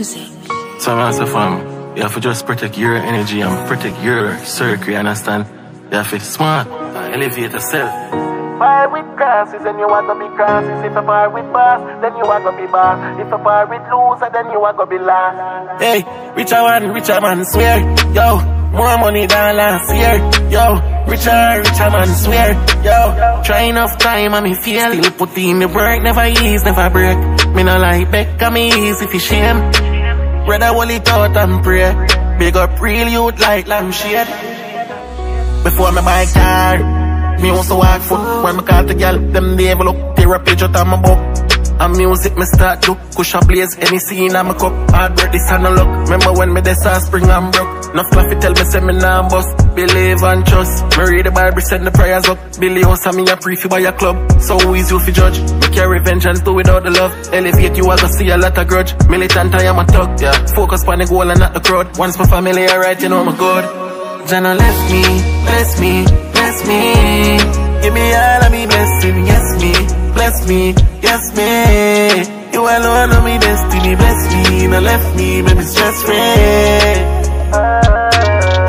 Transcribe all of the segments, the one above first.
music. So I'm also fam, you have to just protect your energy and protect your circle, you understand? You have to be smart and elevate yourself. Fire with crosses, then you want to be crosses. If you fire with boss, then you want to be boss. If you fire with loser, then you want to be last. Hey, richer man, richer man, swear, yo, more money than last year, yo, richer, richer man, swear, yo, try enough time and me feel, still put in the work, never ease, never break, me no like back, me easy fi shame, brother hold it out and pray, big up real youth like lampshade, before me buy car, me to walk foot, when me call the girl, them they look, tear a page out of my book, and music me start to push a blaze any scene I'm a cup. Hard work this and a look Remember when me this spring and broke? Enough coffee tell me say me nah bust. Believe and trust. Me read the Bible send the prayers up. Billy house and me a pre fi buy a club. So is you fi judge carry vengeance do without the love. Elevate you I go see a lot of grudge. Militant I am a thug yeah. Focus on the goal and not the crowd. Once my family alright you know I'm good Jana left me, bless me, bless me. Give me all of me blessing, yes me, bless me, yes me. You alone know me destiny, bless me, no left me, baby stress free.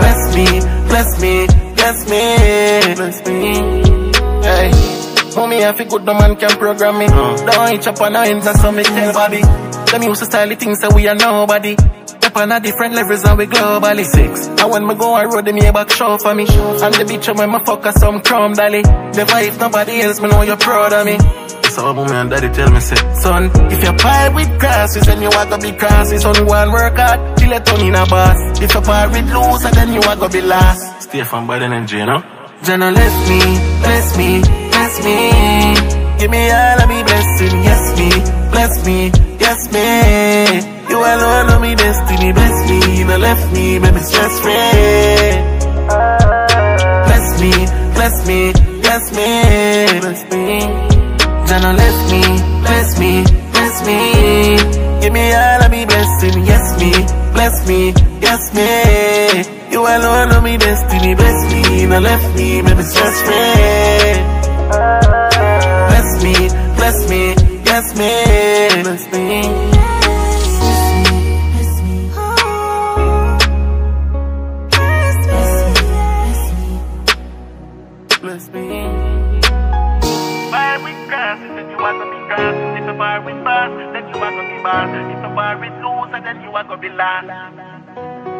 Bless me, bless me, bless me, bless me mommy I feel good no man can program me uh. Don't hitch up on no ends so me tell Bobby Them used to style the things that we are nobody up on a different levels and we globally six. And when me go on road, them here back show for me. And the bitch when my fuck some chrome dolly. Never if nobody else, me know you're proud of me. So mommy and daddy tell me say, son, if you pie with crosses, then you want to be crosses. Only one work hard, till it turn in a boss. If you pie with loser, then you want to be last. Stay from bad energy, you know? Jenna me, bless me, bless yes me. You alone know me destiny, bless me, no left me, baby stress free. Bless me, bless me, bless me, bless me. Jana left me, bless me, bless me. Give me all of me blessing, yes me, bless me, yes me. You alone know me destiny, bless me, no left me, baby stress free. Bless me, bless me, yes me, bless me. Fire with crosses, then you want to be crosses. If you fire with boss, then you want to be boss. If you fire with loser, then you want to be last.